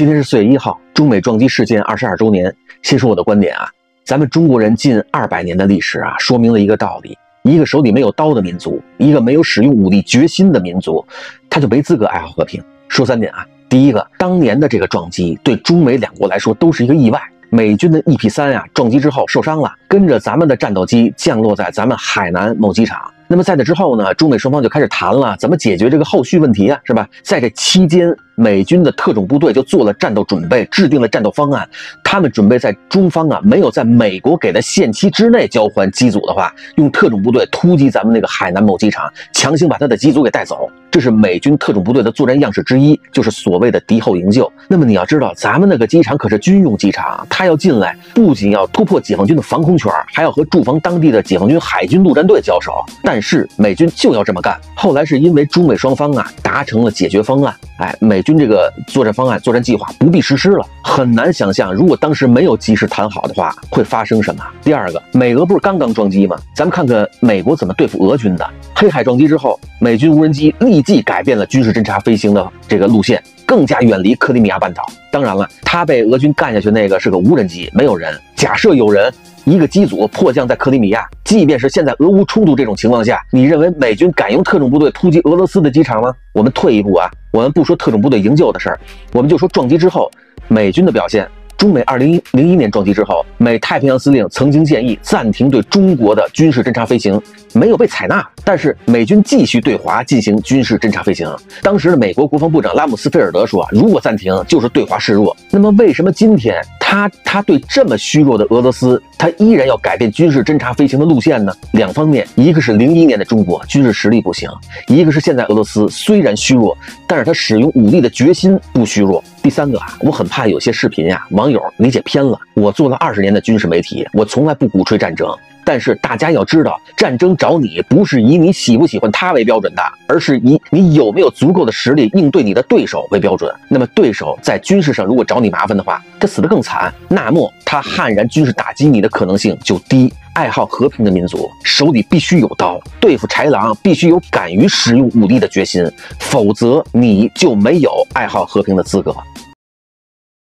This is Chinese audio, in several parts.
今天是四月一号，中美撞击事件二十二周年。先说我的观点啊，咱们中国人近二百年的历史啊，说明了一个道理：一个手里没有刀的民族，一个没有使用武力决心的民族，他就没资格爱好和平。说三点啊，第一个，当年的这个撞击对中美两国来说都是一个意外。美军的 EP 三呀撞击之后受伤了，跟着咱们的战斗机降落在咱们海南某机场。那么在这之后呢，中美双方就开始谈了怎么解决这个后续问题啊，是吧？在这期间。美军的特种部队就做了战斗准备，制定了战斗方案。他们准备在中方啊没有在美国给的限期之内交还机组的话，用特种部队突击咱们那个海南某机场，强行把他的机组给带走。这是美军特种部队的作战样式之一，就是所谓的敌后营救。那么你要知道，咱们那个机场可是军用机场，他要进来，不仅要突破解放军的防空圈，还要和驻防当地的解放军海军陆战队交手。但是美军就要这么干。后来是因为中美双方啊达成了解决方案，哎，美军。这个作战方案、作战计划不必实施了，很难想象，如果当时没有及时谈好的话，会发生什么。第二个，美俄不是刚刚撞击吗？咱们看看美国怎么对付俄军的。黑海撞击之后，美军无人机立即改变了军事侦察飞行的这个路线，更加远离克里米亚半岛。当然了，他被俄军干下去那个是个无人机，没有人。假设有人。一个机组迫降在克里米亚，即便是现在俄乌冲突这种情况下，你认为美军敢用特种部队突击俄罗斯的机场吗？我们退一步啊，我们不说特种部队营救的事儿，我们就说撞击之后美军的表现。中美二零零一年撞击之后，美太平洋司令曾经建议暂停对中国的军事侦察飞行，没有被采纳。但是美军继续对华进行军事侦察飞行。当时的美国国防部长拉姆斯菲尔德说：“，如果暂停，就是对华示弱。”那么为什么今天他他对这么虚弱的俄罗斯，他依然要改变军事侦察飞行的路线呢？两方面，一个是零一年的中国军事实力不行，一个是现在俄罗斯虽然虚弱，但是他使用武力的决心不虚弱。第三个啊，我很怕有些视频呀，网友理解偏了。我做了二十年的军事媒体，我从来不鼓吹战争。但是大家要知道，战争找你不是以你喜不喜欢他为标准的，而是以你有没有足够的实力应对你的对手为标准。那么对手在军事上如果找你麻烦的话，他死得更惨，那么他悍然军事打击你的可能性就低。爱好和平的民族手里必须有刀，对付豺狼必须有敢于使用武力的决心，否则你就没有爱好和平的资格。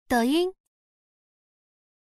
抖音。